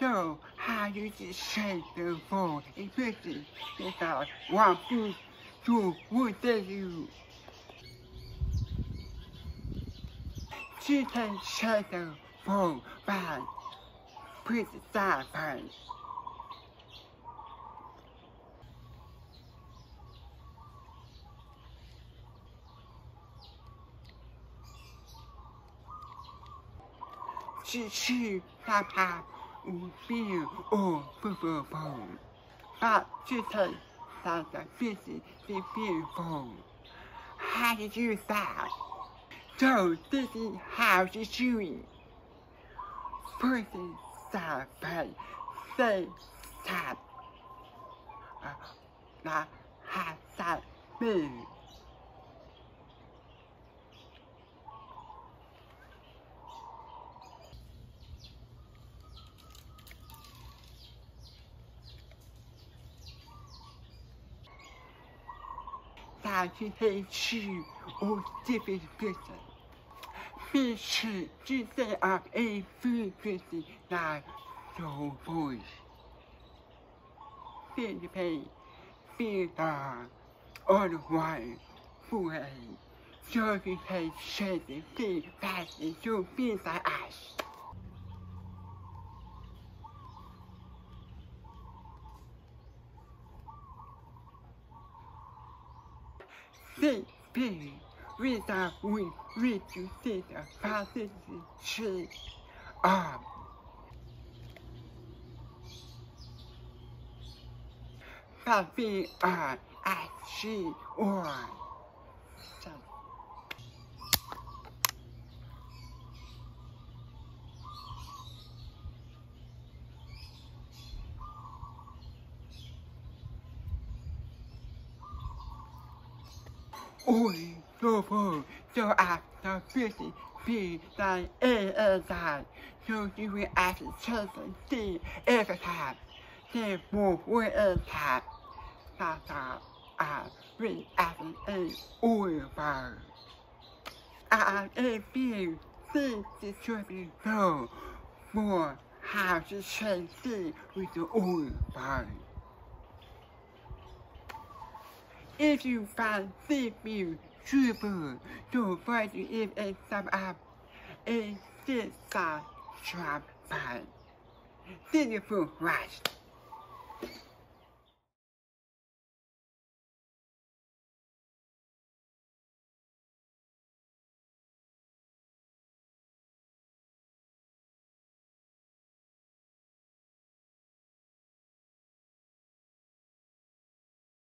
So, how you just shake the phone and pieces? It's out. One, two, two, one, thank you. She can shake the phone by put the side first. 去害怕无病哦不可碰，把自己想的自己的病风。How did you that? So this is how to do it. Person survey, say stop. Uh, that has that means. 2017 au début de Feature DJ of AV 59 Soul Voice. Philippe Theater on one Full Service Shady Feedback to Pizza Ash. Inside us. Without we reach to see the passage tree up. But we are as she or No food, so after fifty be thy A and I, so you will ask children see every time. They move with a tap. Tata, I read as an over. I things to should be know more how to change with the old If you find CPU super, don't find you if a sum up a six star trap pan. Then you feel rushed.